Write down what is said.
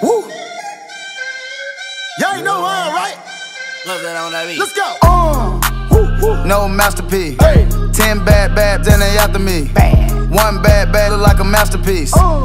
Woo. Y'all ain't know why, right? That on that beat? Let's go. Uh. Woo, woo. No masterpiece. Hey. Ten bad babs and they after me. Bad. One bad bad look like a masterpiece. Uh.